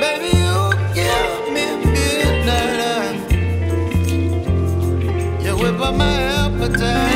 Baby, you give me midnight. You whip up my appetite.